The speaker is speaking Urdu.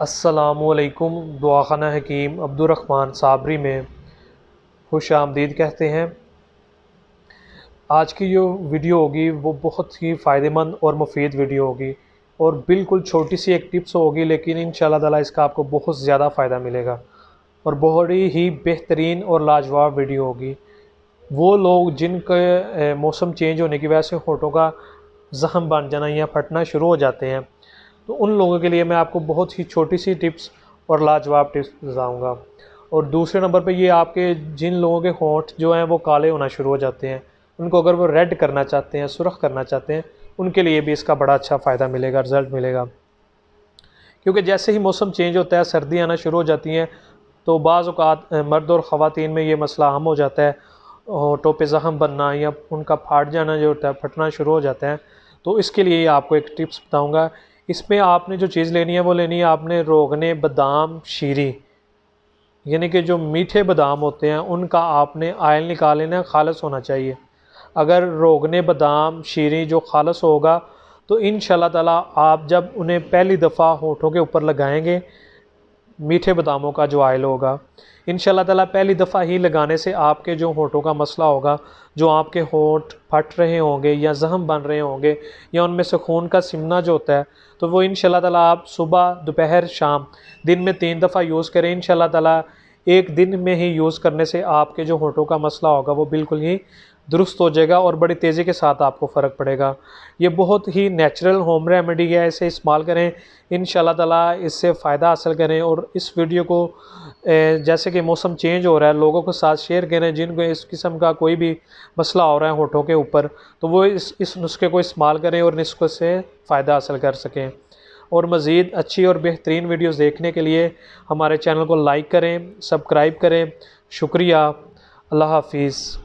السلام علیکم، دعاخانہ حکیم عبدالرحمن صابری میں خوش آمدید کہتے ہیں۔ آج کی جو ویڈیو ہوگی وہ بہت ہی فائدہ مند اور مفید ویڈیو ہوگی اور بالکل چھوٹی سی ایک ٹپس ہوگی، لیکن ان شاء اللہ تعالیٰ اس کا آپ کو بہت زیادہ فائدہ ملے گا۔ اور بڑی ہی بہترین اور لاجواب ویڈیو ہوگی۔ وہ لوگ جن کے موسم چینج ہونے کی وجہ سے ہونٹوں کا زخم بن جانا یا پھٹنا شروع ہو جاتے ہیں تو ان لوگوں کے لیے میں آپ کو بہت ہی چھوٹی سی ٹپس اور لاجواب ٹپس بتاؤں گا۔ اور دوسرے نمبر پہ یہ آپ کے جن لوگوں کے ہونٹ جو ہیں وہ کالے ہونا شروع ہو جاتے ہیں، ان کو اگر وہ ریڈ کرنا چاہتے ہیں، سرخ کرنا چاہتے ہیں، ان کے لیے بھی اس کا بڑا اچھا فائدہ ملے گا، رزلٹ ملے گا۔ کیونکہ جیسے ہی موسم چینج ہوتا ہے سردی آنا شروع ہو جاتی ہیں، تو بعض اوقات مرد اور خواتین میں یہ مسئلہ عام ہو جاتا ہے۔ ہونٹوں پہ زخم بننا یا ان کا پھاٹ جانا جو ہوتا ہے، پھٹنا شروع ہو جاتا ہے۔ تو اس کے لیے آپ کو ایک ٹپس بتاؤں گا۔ اس میں آپ نے جو چیز لینی ہے وہ لینی ہے آپ نے روغنے بادام شیری یعنی کہ جو میٹھے بادام ہوتے ہیں ان کا آپ نے آئل نکال لینا خالص ہونا چاہیے۔ اگر روغنے بادام شیری جو خالص ہوگا تو ان شاء اللہ تعالیٰ آپ جب انہیں پہلی دفعہ ہونٹوں کے اوپر لگائیں گے میٹھے باداموں کا جو آئل ہوگا ان شاء اللہ تعالیٰ پہلی دفعہ ہی لگانے سے آپ کے جو ہونٹوں کا مسئلہ ہوگا، جو آپ کے ہونٹ پھٹ رہے ہوں گے یا زہم بن رہے ہوں گے یا ان میں سے خون کا سمنا جو ہوتا ہے، تو وہ ان شاء اللہ تعالیٰ آپ صبح، دوپہر، شام دن میں تین دفعہ یوز کریں۔ ان شاء اللہ تعالیٰ ایک دن میں ہی یوز کرنے سے آپ کے جو ہونٹوں کا مسئلہ ہوگا، وہ بالکل ہی درست ہو جائے گا اور بڑی تیزی کے ساتھ آپ کو فرق پڑے گا۔ یہ بہت ہی نیچرل ہوم ریمیڈی ہے، اسے استعمال کریں۔ ان شاء اللہ تعالیٰ اس سے فائدہ حاصل کریں اور اس ویڈیو کو جیسے کہ موسم چینج ہو رہا ہے، لوگوں کے ساتھ شیئر کریں، جن کو اس قسم کا کوئی بھی مسئلہ ہو رہا ہے ہونٹوں کے اوپر، تو وہ اس اس نسخے کو استعمال کریں اور نسخے سے فائدہ حاصل کر سکیں۔ اور مزید اچھی اور بہترین ویڈیوز دیکھنے کے لیے ہمارے چینل کو لائک کریں، سبسکرائب کریں۔ شکریہ۔ اللہ حافظ۔